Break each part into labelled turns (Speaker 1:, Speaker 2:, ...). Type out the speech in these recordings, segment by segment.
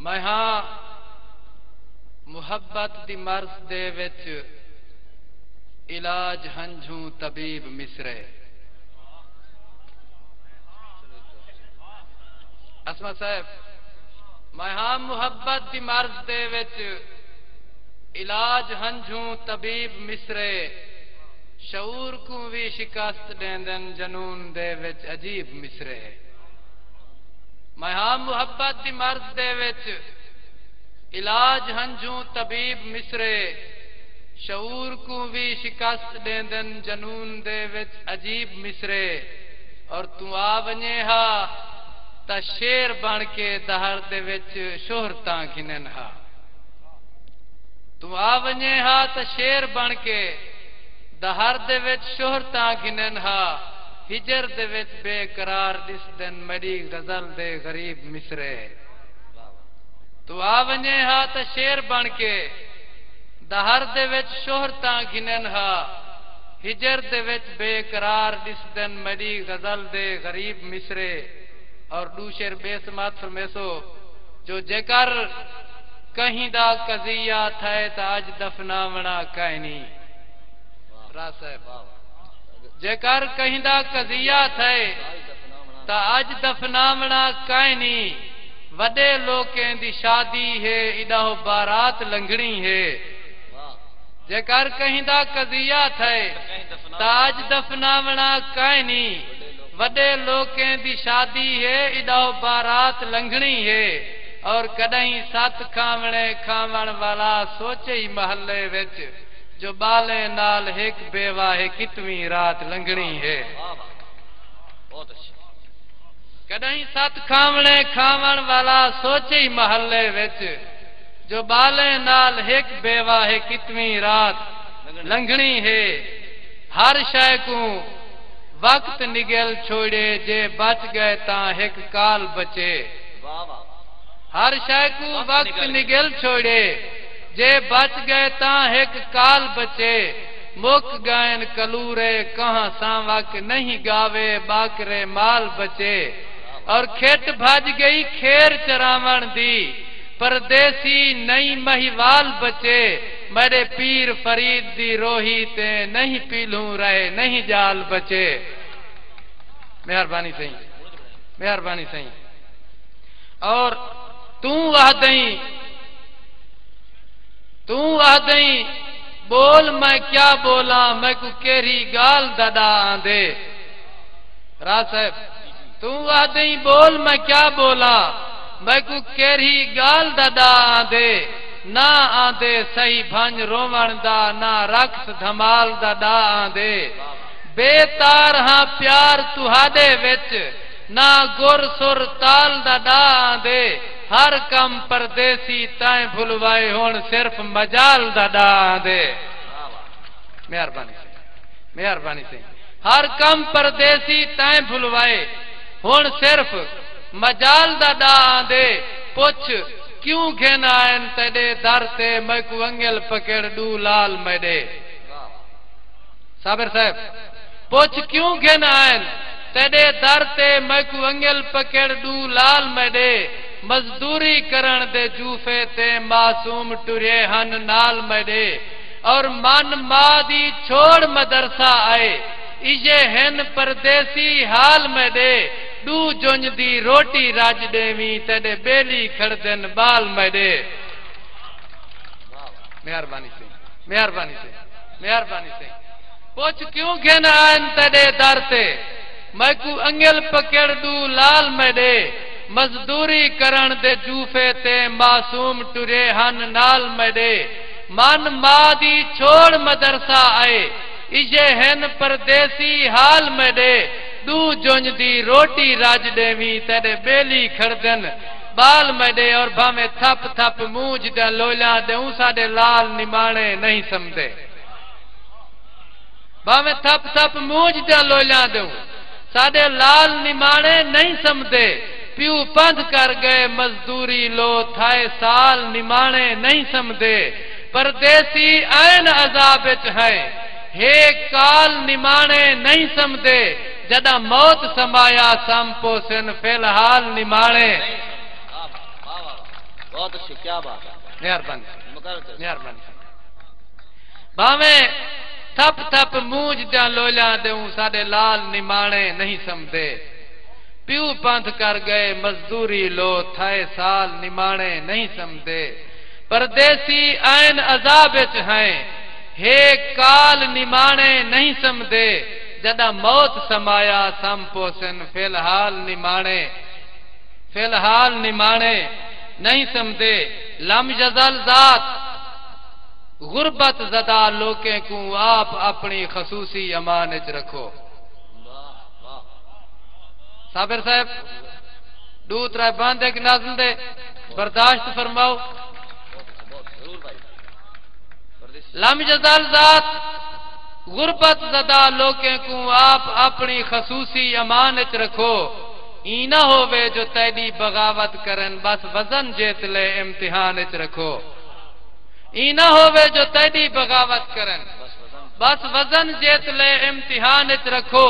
Speaker 1: میں ہاں محبت دی مرض دے وچ علاج ہنجھوں طبیب مصرے اسما صاحب میں ہاں محبت دی مرض دے وچ علاج ہنجھوں طبیب مصرے شعور کو بھی شکست دیندن جنون دے وچ عجیب مصرے میں ہاں محبت دی مرض دے وچ علاج ہنجھوں طبیب مصرے شعور کو بھی شکست دیندن جنون دے وچ عجیب مصرے اور تو آ ونجے ہا تا شیر بن کے دہر دے وچ شہرتاں گھنن ہا۔ تو آ ونجے ہا تا شیر بن کے دہر دے وچ شہرتاں گھنن ہا۔ ہجر دے وچ بے قرار دس دن مڑی غزل دے غریب مصرے۔ تو آ ونجے ہا تا شیر بن کے دہر دے وچ شہرتاں گھنن ہا۔ ہجر دے وچ بے قرار دس دن مڑی غزل دے غریب مصرے۔ اور دوشر بے سمات فرمیسو، جو جکر کہیں دا قضیہ تھائے تا آج دفنا ونا کائنی۔ را صاحب جکر کہیں دا قضیہ تھائے تا آج دفنا ونا کائنی۔ وڈے لوکیں دی شادی ہے اڈا بارات لنگڑی ہے۔ جکر کہیں دا قضیہ تھائے تا آج دفنا ونا کائنی۔ وڈے لوکیں دی شادی ہے اڈا بارات لنگھنی ہے۔ اور کدہیں سات کھامنے کھامن والا سوچے ہی محلے وچ۔ جو بالے نال ایک بیوہ ہے کتویں رات لنگھنی ہے۔ کدہیں سات کھامنے کھامن والا سوچے ہی محلے وچ جو بالے نال ایک بیوہ ہے کتویں رات لنگھنی ہے۔ ہر شے کو وقت نگل چھوڑے جے بچ گئے تا ایک کال بچے۔ ہر شے کو وقت نگل چھوڑے۔ جے بچ گئے تا ایک کال بچے، مک گائن کلورے، کہاں ساوک نہیں گاوے، باکرے مال بچے۔ اور کھٹ بھج گئی، کھیر چراون دی۔ پردیسی نئی مہیوال بچے، میرے پیر فرید دی روہی تے نہیں پیلوں رہے، نہیں جال بچے۔ مہربانی سہی مہربانی سہی۔ اور تو آ تو آ دئی بول میں کیا بولا؟ میں کو کیری گال ددا آندے۔ راج صاحب، تو آ دئی بول میں کیا بولا؟ میں کو کیری گال ددا آندے۔ نہ آندے صحیح بھنج رومن دا، نہ رقص دھمال دا ڈا آندے۔ بے تار ہاں پیار تہاڈے وچ، نہ گر سر تال دا آندے۔ ہر کم پردیسی تائیں بھلوائے ہون صرف مجال دا ڈا آندے مہربانی سے مہربانی سے۔ ہر کم پردیسی تائیں بھلوائے ہون صرف مجال دا ڈا پوچھ، کیوں گھنا این تیڈے در تے میں کو انگل پکڑ ڈو لال میڈے؟ صابر صاحب، پوچھ، کیوں گھنا این تیڈے در تے میں کو انگل پکڑ ڈو لال میڈے؟ مزدوری کرن دے جوفے تے معصوم ٹرے ہن نال میڈے اور من مادی چھوڑ مدرسہ آئے ایجے ہن پردیسی حال میڈے ڈو جونج دی روٹی راج دیوی تیڈے بیلی کھڑدن بال میڈے مہربانی سے مہربانی سے مہربانی سے پوچھ کیوں گھنا آئن تیڈے در تے میں کو انگل پکڑ دو لال میڈے مزدوری کرن دے جوفے تے معصوم ٹرے ہن نال میڈے من مادی چھوڑ مدرسہ آئے ایجے ہن پردیسی حال میڈے دو جونج دی روٹی راج دیوی تیرے بیلی کھڑدن بال میڈے اور بھامے تھپ تھپ موج دے لولا دے اون ساڈے لال نمانے نہیں سمدے بھامے تھپ تھپ موج دے لولا دے ساڈے لال نمانے نہیں سمدے پیو پندھ کر گئے مزدوری لو تھائے سال نمانے نہیں سمدے۔ پردیسی این عذاب ہے۔ ہے کال نمانے نہیں سمدے۔ جدا موت سمایا سم پوسن فی الحال نمانے۔
Speaker 2: بہت اچھی کیا بات ہے۔
Speaker 1: باویں تھپ تھپ مونج دیا لولیاں دوں ساڈے لال نمانے نہیں سمدے۔ پیو پنت کر گئے، مزدوری لو، تھائے سال نمانے نہیں سمدے پردیسی آئین عذاب وچ ہیں۔ ہے کال نمانے نہیں سمدے جدا موت سمایا، سم پوسن فی الحال نمانے۔ فی الحال نمانے نہیں سمدے لم یزل ذات۔ غربت زدہ لوکیں کو آپ اپنی خصوصی امان وچ رکھو۔ صابر صاحب دو ترائے باندھے کی نازل دے برداشت فرماؤ۔ لم جزال ذات، غربت زدہ لوکیں کو آپ اپنی خصوصی امان رکھو۔ ای نہ ہووے جو تیڈی بغاوت کرن، بس وزن جیت لے، امتحان وچ رکھو۔ ای نہ ہووے جو تیڈی بغاوت کرن
Speaker 2: بس وزن
Speaker 1: بس وزن جیت لے، امتحان وچ رکھو۔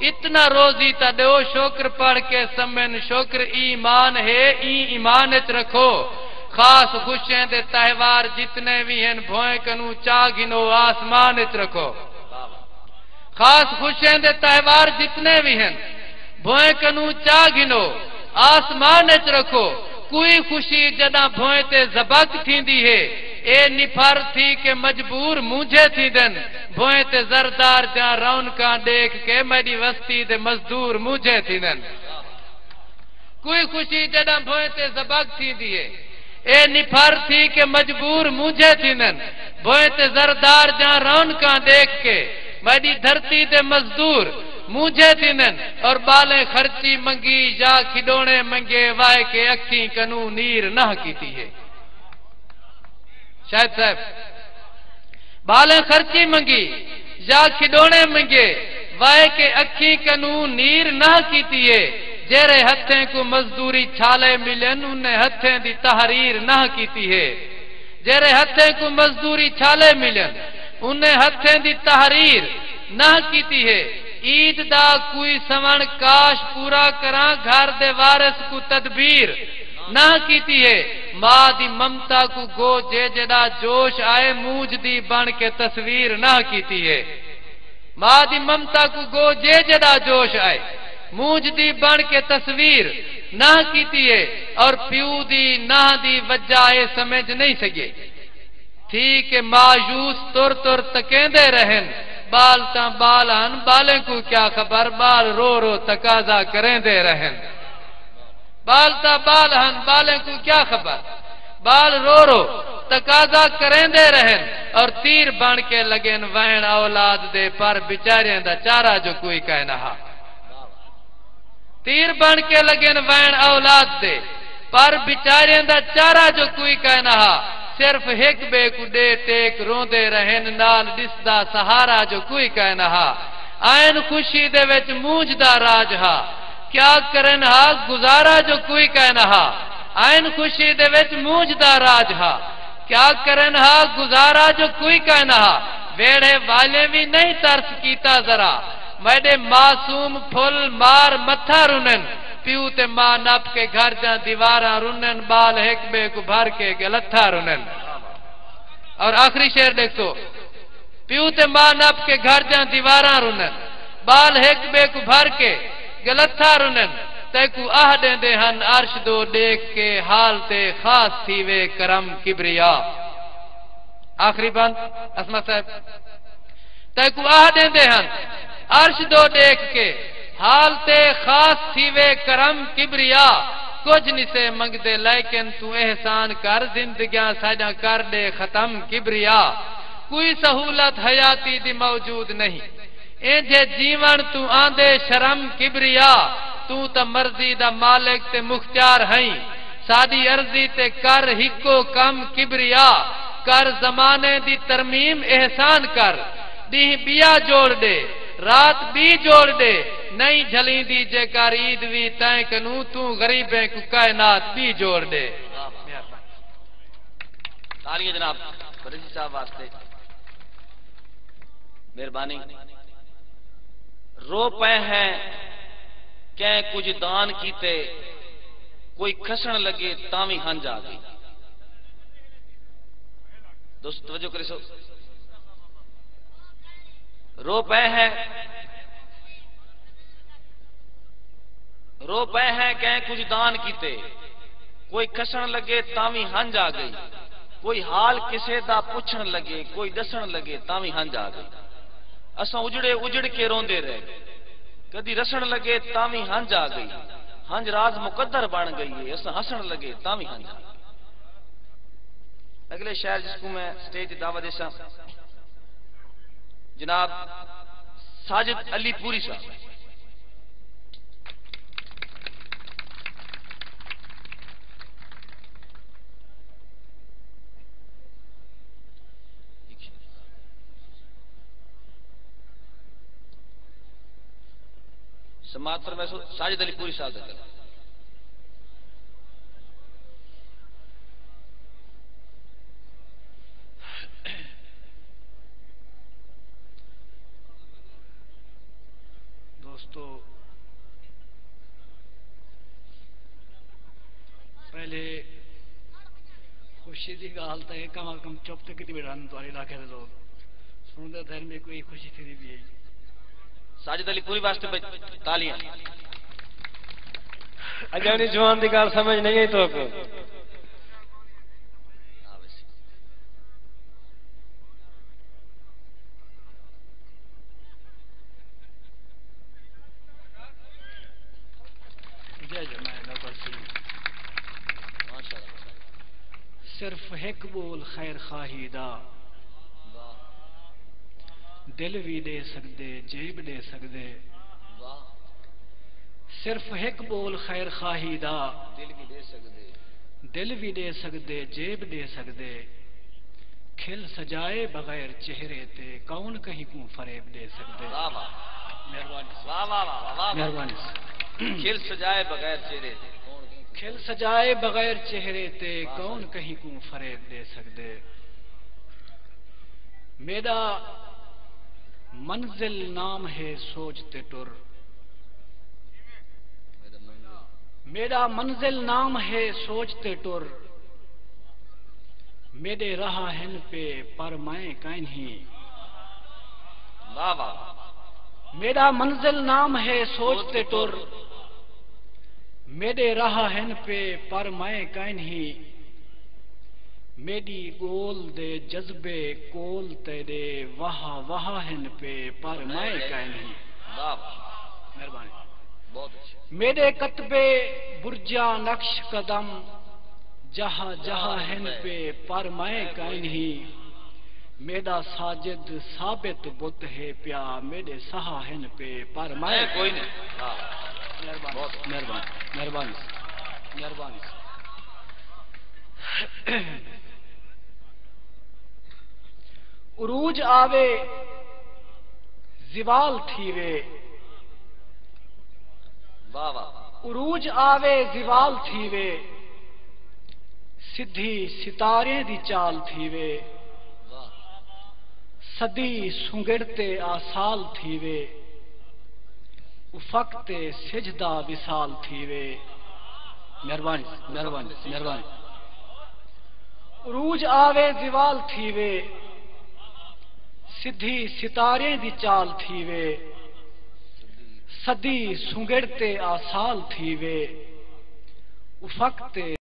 Speaker 1: اتنا روزی تا دیو شکر پڑھ کے سمن شکر، ایمان ہے، ای ایمان رکھو۔ خاص خوشیں دے تہوار جتنے بھی ہیں، بھوئیں کنو چاہ گنو آسمان رکھو۔ خاص خوشیں دے تہوار جتنے بھی ہیں، بھوئیں کنو چاہ گنو آسمان وچ رکھو۔ کوئی خوشی جدہ بھوئیں تے زبک تھیندی ہے، اے نفر تھی کہ مجبور مونجھے تھی دن بھوئیں تے زردار جا رونکاں دیکھ کے میری وستی دے مزدور مونجھے تھی دن کوئی خوشی جدہ بھوئیں تے زبک تھی دیئے۔ اے نفر تھی کہ مجبور مونجھے تھی دن بھوئیں تے زردار جا رونکاں دیکھ کے میری دھرتی دے مزدور مونجھے تھی دن اور بالیں خرچی منگی، یا کھڈونے منگے، وائے کے اکھیں کنو نیر نہ کیتی ہے۔ شاید صاحب بالیں خرچی منگی یا کھڈونے منگے، وائے کے اکھی کنو نیر نہ کیتی ہے جیرے ہتھیں کو مزدوری چھالے ملن، انہیں ہتھیں دی تحریر نہ کیتی ہے جیرے ہتھیں کو مزدوری چھالے ملن، انہیں ہتھیں دی تحریر نہ کیتی ہے عید دا کوئی سمن کاش پورا کراں، گھر دے وارث کو تدبیر نہ کیتی ہے ماں دی ممتا کو گو جے جدا جوش آئے، موج دی بن کے تصویر نہ کیتی ہے۔ ماں دی ممتا کو گو جے جدا جوش آئے، موج دی بن کے تصویر نہ کیتی ہے۔ اور پیو دی نہ دی وجہ اے سمجھ نہیں سکے۔ تھی کہ مایوس تر تر تکیندے رہن۔ بال تا بال ہن، بالیں کو کیا خبر؟ بال رو رو تقاضا کریں دے رہن۔ بال تا بال ہن، بالیں کو کیا خبر؟ بال رو رو، تقاضا کریں دے رہن، اور تیر بن کے لگن وین اولاد دے پر بیچاریاں دا چارہ جو کوئی کہہ نہ تیر بن کے لگن وین اولاد دے پر بیچاریاں دا چارہ جو کوئی کہہ نہ صرف ایک بے کو دے ٹیک روندے رہن، نال دسدا سہارا جو کوئی کہہ نہ آئین خوشی دے وچ موج دا راج ہا۔ کیا کرن ہا؟ گزارا جو کوئی کہہ نہ آئین خوشی دے وچ موج دا راج ہا۔ کیا کرن ہا؟ گزارا جو کوئی کہہ نہ ویڑے والے بھی نہیں ترس کیتا ذرا۔ میڈے معصوم پھل مار متھا رنن۔ پیو تے ماں نپ کے گھر جا دیواراں رنن۔ بال ایک بے کو بھر کے گلتھا رنن۔ اور آخری شعر دیکھو پیو تے ماں نپ کے گھر جا دیواراں رنن۔ بال ایک بے کو بھر کے گلتھا رنن تے کو آہ دے ہن عرش دو دیکھ کے حال تے خاص تھی وے کرم کبریا آخری بند اسما صاحب تے کو آہ دے ہن عرش دو دیکھ کے حال تے خاص تھی وے کرم کبریا کچھ نہیں سے منگ دے لیکن تو احسان کر زندگیاں ساجا کر دے ختم کبریا کوئی سہولت حیاتی دی موجود نہیں انجے جیون تو آندے شرم کبریا، تو تا مرضی دا مالک تے مختار ہیں۔ سادی عرضی تے کر ہکو کم کبریا۔ کر زمانے دی ترمیم احسان کر۔ دی بیا جوڑ دے، رات بھی جوڑ دے۔ نہیں جھلی دی جے کار عید وی تائیں کنو تو غریبیں کو کائنات بھی جوڑ دے۔
Speaker 2: تالیاں جناب پردیسی صاحب واسطے۔ مہربانی۔ رو پے ہیں۔ کہ کچھ دان کیتے، کوئی کھسن لگے تاوی ہنج آ گئی۔ دوست، توجہ کرے سو۔ رو پے ہیں۔ رو پے ہیں، کہیں کچھ دان کیتے۔ کوئی کسن لگے تاوی ہنج آ گئی۔ کوئی حال کسے دا پوچھن لگے، کوئی دسن لگے تاوی ہنج آ گئی۔ اساں اجڑے اجڑ کے روندے رہے۔ کدی رسن لگے تاوی ہنج آ گئی۔ ہنج راز مقدر بن گئی ہے۔ اساں ہسن لگے تاوی ہنج آ گئی۔ اگلے شہر جس کو میں سٹیج دعوت دیسا جناب ساجد علی پوری صاحب۔ سماعت پر میں ساجد علی پوری صاحب کا
Speaker 3: دوستو، پہلے خوشی دی گال تے کم از کم چپ تے کتی بیٹھان تو علاقے دے لوگ۔ سنتے دھر میں کوئی خوشی تھی بھی ہے۔
Speaker 2: ساجد علی پوری واسطے تالیاں۔
Speaker 4: اجانی جوان دی سمجھ نہیں آئی تو کو
Speaker 3: صرف ایک بول خیر خواہی دا۔ دل بھی دے سکدے جیب دے
Speaker 2: واہ
Speaker 3: صرف ایک بول خیر خواہی دا۔
Speaker 2: دل بھی دے سکتے
Speaker 3: دل بھی دے سکدے جیب دے سکدے۔ کھل سجائے بغیر چہرے تے کون کہیں کو فریب دے
Speaker 2: واہ
Speaker 3: مہربانی
Speaker 2: کھل سجائے بغیر چہرے کی
Speaker 3: کھل سجائے بغیر چہرے تے کون کہیں کو فریب دے سکدے۔ میرا منزل نام ہے سوچتے ٹر۔
Speaker 2: میرا منزل
Speaker 3: نام ہے سوچتے ٹر۔ میرے رہا ہن پہ پر میں کہیں میرا منزل نام ہے سوچتے ٹر۔ میرے رہا ہن پہ پر میں کہیں میری گول دے جذبے کول تیرے واہ واہ ہن پہ پر میں
Speaker 2: واہ
Speaker 3: مہربانی۔
Speaker 2: بہت اچھا۔
Speaker 3: میرے کتبے برجا نقش قدم جہاں جہاں ہن پہ پر میں کہیں میرا ساجد ثابت بت ہے پیا میرے سہا ہن پہ پر میں
Speaker 2: کوئی نہیں۔ واہ
Speaker 3: مہربانی۔ مہربانی۔ مہربانی مہربانی عروج آوے زوال تھیوے۔
Speaker 2: واہ واہ
Speaker 3: عروج آوے زوال تھیوے۔ سدھی ستارے دی چال تھیوے۔ صدی سنگڑتے آسال تھیوے۔ افق تے سجدہ وصال تھیوے۔ مہربانی مہربانی مہربانی۔ عروج آوے زوال تھیوے۔ سدھی ستارے دی چال تھیوے صدی سنگڑتے آسال تھیوے افق تے